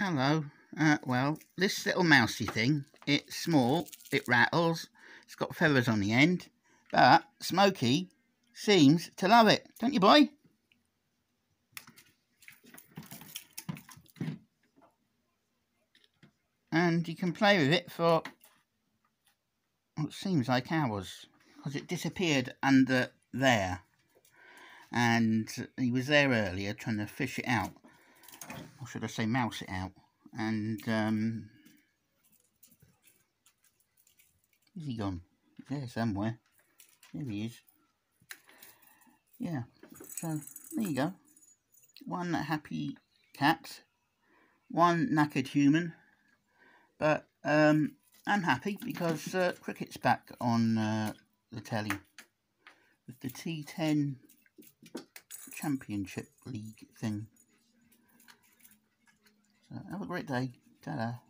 Hello. Uh, well, this little mousy thing, it's small, it rattles, it's got feathers on the end, but Smokie seems to love it, don't you, boy? And you can play with it for what seems like hours, because it disappeared under there. And he was there earlier trying to fish it out or should I say mouse it out. And um, is he gone? He's there somewhere. There he is. Yeah so there you go. One happy cat. One knackered human. But um, I'm happy because uh, cricket's back on uh, the telly with the T10 Championship League thing. A great day. Ta-da.